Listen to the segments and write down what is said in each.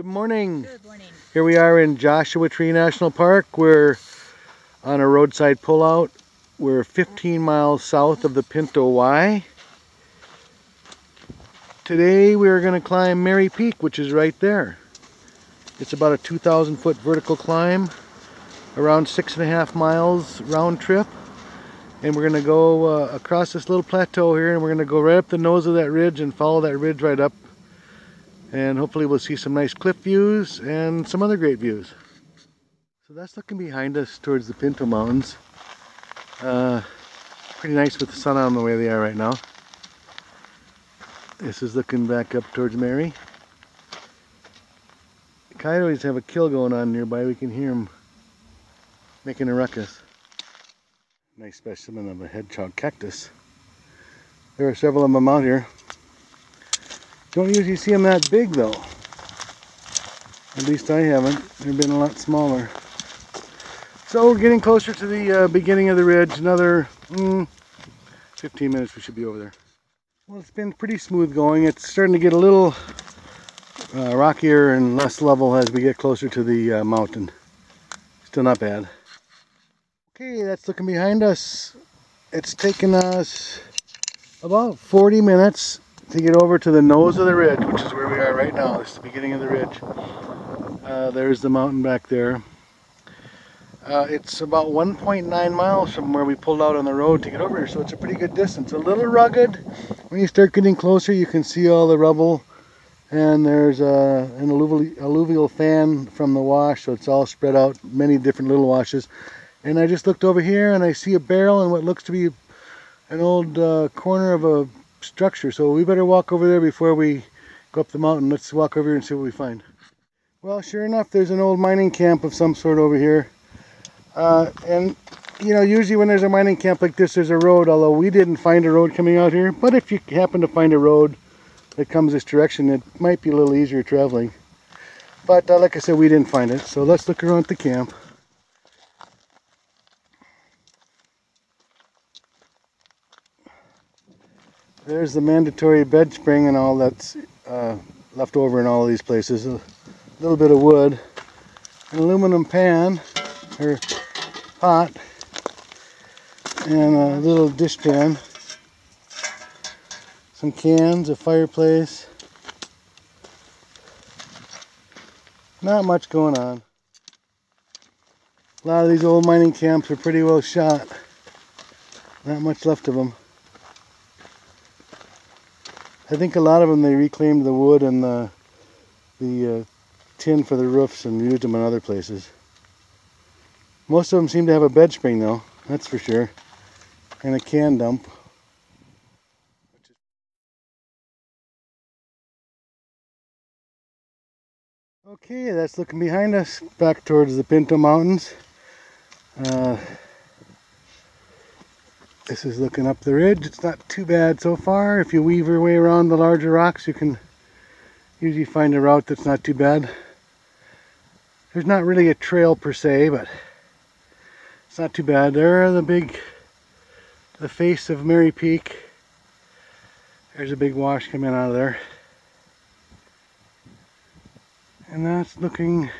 Good morning. Good morning. Here we are in Joshua Tree National Park. We're on a roadside pullout. We're 15 miles south of the Pinto Wye. Today we are going to climb Mary Peak, which is right there. It's about a 2,000 foot vertical climb, around six and a half miles round trip. And we're going to go uh, across this little plateau here and we're going to go right up the nose of that ridge and follow that ridge right up and hopefully we'll see some nice cliff views and some other great views. So that's looking behind us towards the Pinto Mountains. Uh, pretty nice with the sun on the way they are right now. This is looking back up towards Mary. Coyotes have a kill going on nearby. We can hear them making a ruckus. Nice specimen of a hedgehog cactus. There are several of them out here. Don't usually see them that big though. At least I haven't. They've been a lot smaller. So we're getting closer to the uh, beginning of the ridge. Another mm, 15 minutes we should be over there. Well, it's been pretty smooth going. It's starting to get a little uh, rockier and less level as we get closer to the uh, mountain. Still not bad. Okay, that's looking behind us. It's taken us about 40 minutes to get over to the nose of the ridge, which is where we are right now. This is the beginning of the ridge. Uh, there's the mountain back there. Uh, it's about 1.9 miles from where we pulled out on the road to get over here, so it's a pretty good distance. A little rugged. When you start getting closer, you can see all the rubble, and there's uh, an alluvial, alluvial fan from the wash, so it's all spread out, many different little washes. And I just looked over here, and I see a barrel and what looks to be an old uh, corner of a structure. So we better walk over there before we go up the mountain. Let's walk over here and see what we find. Well, sure enough, there's an old mining camp of some sort over here. Uh, and, you know, usually when there's a mining camp like this, there's a road, although we didn't find a road coming out here. But if you happen to find a road that comes this direction, it might be a little easier traveling. But uh, like I said, we didn't find it. So let's look around the camp. There's the mandatory bed spring and all that's uh, left over in all these places. A little bit of wood, an aluminum pan or pot, and a little dish pan, some cans, a fireplace. Not much going on. A lot of these old mining camps are pretty well shot. Not much left of them. I think a lot of them they reclaimed the wood and the the uh, tin for the roofs and used them in other places. Most of them seem to have a bed spring though, that's for sure, and a can dump. Okay, that's looking behind us, back towards the Pinto Mountains. Uh, this is looking up the ridge. It's not too bad so far. If you weave your way around the larger rocks, you can usually find a route that's not too bad. There's not really a trail per se, but it's not too bad. There are the big, the face of Mary Peak. There's a big wash coming out of there. And that's looking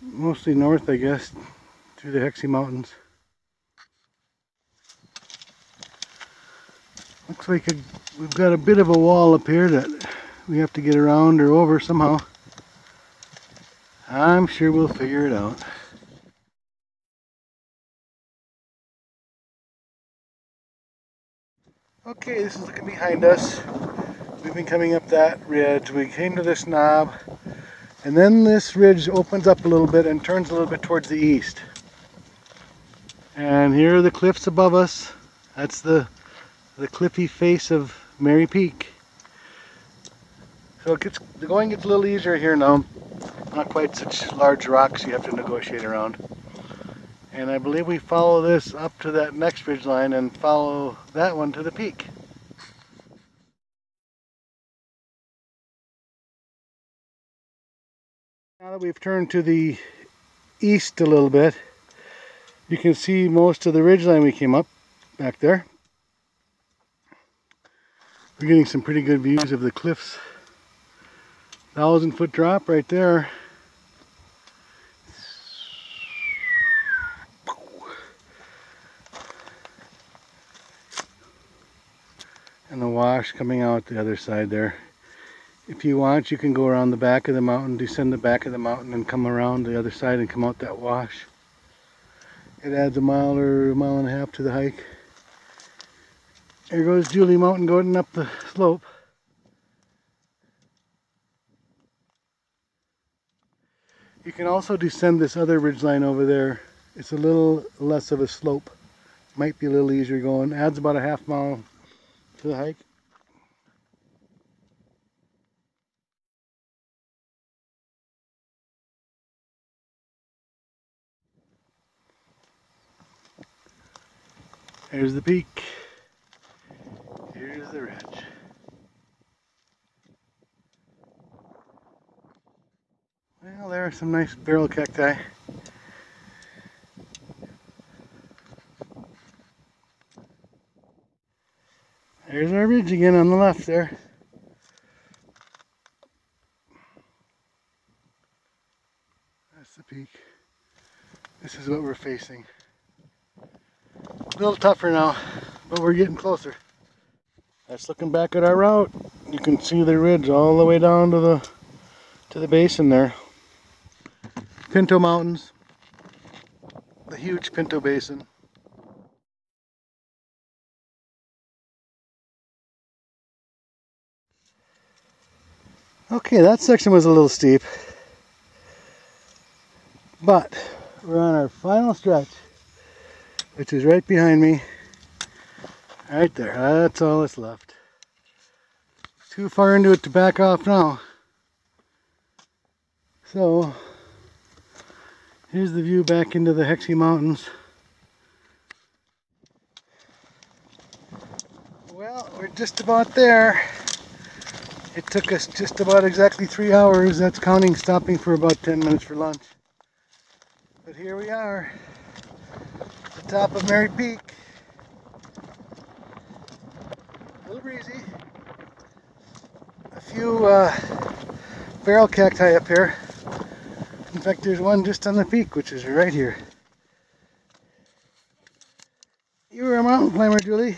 mostly north, I guess, through the Hexie Mountains. Like we've got a bit of a wall up here that we have to get around or over somehow. I'm sure we'll figure it out. Okay, this is looking behind us. We've been coming up that ridge. We came to this knob and then this ridge opens up a little bit and turns a little bit towards the east. And here are the cliffs above us. That's the the cliffy face of Mary Peak. So it gets, the going gets a little easier here now. Not quite such large rocks you have to negotiate around. And I believe we follow this up to that next ridge line and follow that one to the peak. Now that we've turned to the east a little bit, you can see most of the ridge line we came up back there. We're getting some pretty good views of the cliffs Thousand foot drop right there. And the wash coming out the other side there. If you want, you can go around the back of the mountain, descend the back of the mountain and come around the other side and come out that wash. It adds a mile or a mile and a half to the hike. There goes Julie Mountain going up the slope. You can also descend this other ridge line over there. It's a little less of a slope. Might be a little easier going. Adds about a half mile to the hike. There's the peak. Here's the ridge. Well, there are some nice barrel cacti. There's our ridge again on the left there. That's the peak. This is what we're facing. A little tougher now, but we're getting closer. That's looking back at our route. You can see the ridge all the way down to the to the basin there. Pinto Mountains, the huge Pinto Basin. Okay, that section was a little steep, but we're on our final stretch which is right behind me. Right there, that's all that's left. Too far into it to back off now. So, here's the view back into the Hexie Mountains. Well, we're just about there. It took us just about exactly three hours. That's counting stopping for about 10 minutes for lunch. But here we are the top of Mary Peak. A little breezy. A few uh, barrel cacti up here. In fact, there's one just on the peak, which is right here. You were a mountain climber, Julie.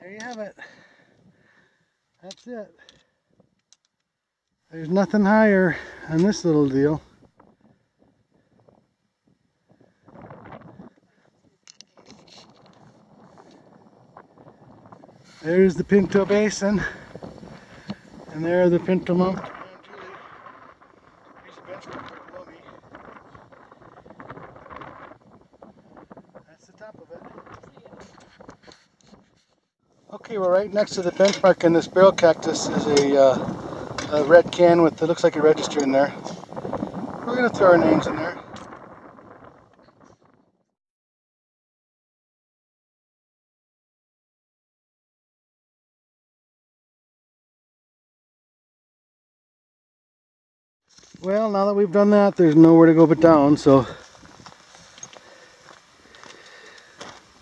There you have it. That's it. There's nothing higher on this little deal. There's the Pinto Basin. And there are the Pinto Mountains. That's the top of it. Okay, we're right next to the benchmark and this barrel cactus is a, uh, a red can with, it looks like a register in there. We're going to throw our names in there. Well, now that we've done that, there's nowhere to go but down, so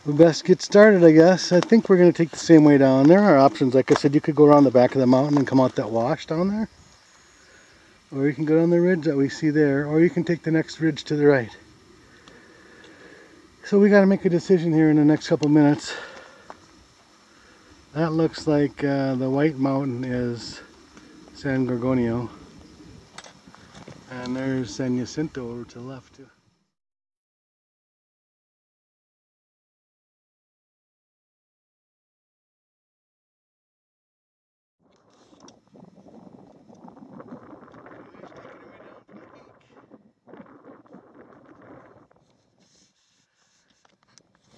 we best get started, I guess. I think we're going to take the same way down. There are options. Like I said, you could go around the back of the mountain and come out that wash down there. Or you can go down the ridge that we see there. Or you can take the next ridge to the right. So we got to make a decision here in the next couple minutes. That looks like uh, the white mountain is San Gorgonio. And there's San Jacinto over to the left too.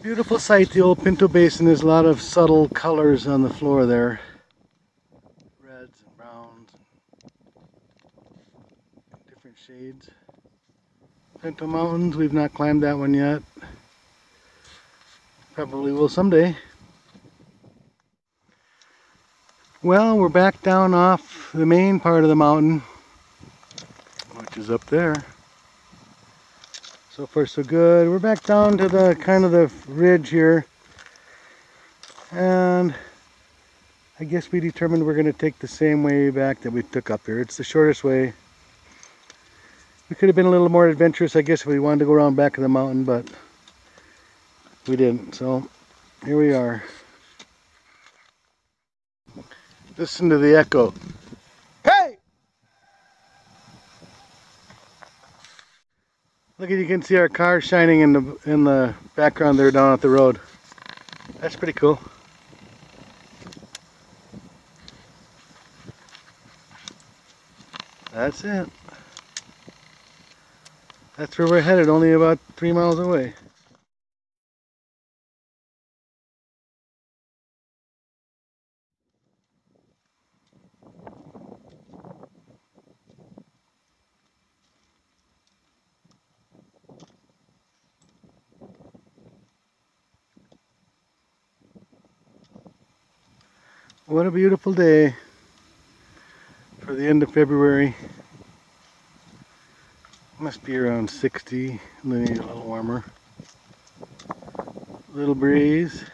Beautiful sight, the old Pinto Basin. There's a lot of subtle colors on the floor there. Shades. Pinto Mountains, we've not climbed that one yet. Probably will someday. Well, we're back down off the main part of the mountain, which is up there. So far so good. We're back down to the kind of the ridge here. And I guess we determined we're going to take the same way back that we took up here. It's the shortest way. We could have been a little more adventurous, I guess, if we wanted to go around back of the mountain, but we didn't. So here we are. Listen to the echo. Hey! Look at you can see our car shining in the in the background there down at the road. That's pretty cool. That's it. That's where we're headed, only about three miles away. What a beautiful day for the end of February. Must be around 60, maybe a little warmer. Little breeze.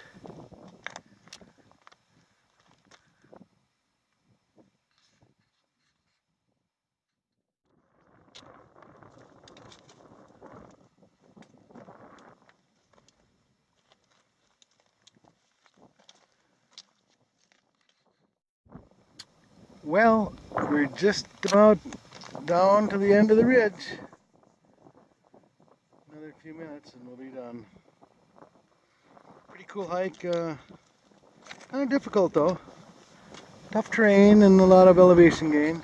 Well, we're just about down to the end of the ridge. Another few minutes and we'll be done. Pretty cool hike. Uh, kind of difficult though. Tough terrain and a lot of elevation gain.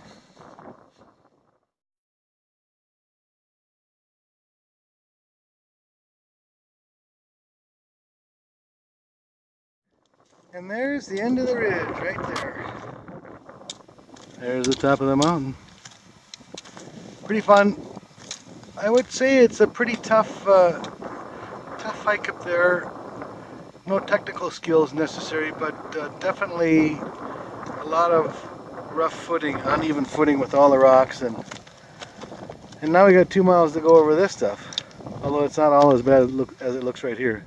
And there's the end of the ridge right there. There's the top of the mountain. Pretty fun. I would say it's a pretty tough, uh, tough hike up there. No technical skills necessary, but uh, definitely a lot of rough footing, uneven footing with all the rocks, and and now we got two miles to go over this stuff. Although it's not all as bad as, it looks right here.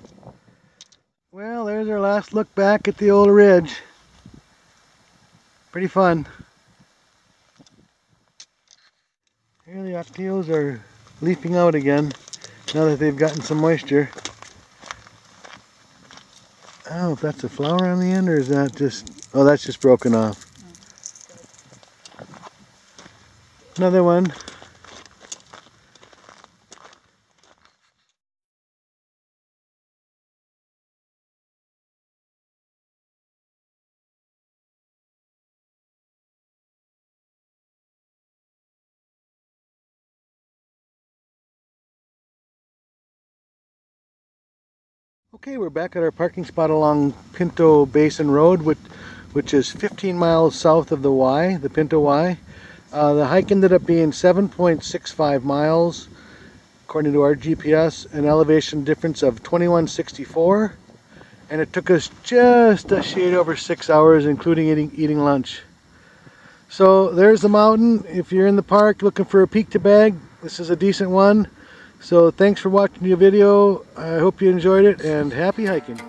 Well, there's our last look back at the old ridge. Pretty fun. Here the oxtails are leafing out again now that they've gotten some moisture. I don't know if that's a flower on the end or is that just, oh that's just broken off. Another one. Okay, we're back at our parking spot along Pinto Basin Road, which, which is 15 miles south of the Y, the Pinto Wye. Uh, the hike ended up being 7.65 miles, according to our GPS, an elevation difference of 2164, and it took us just a shade over six hours, including eating, eating lunch. So there's the mountain. If you're in the park looking for a peak to bag, this is a decent one. So thanks for watching the video. I hope you enjoyed it and happy hiking.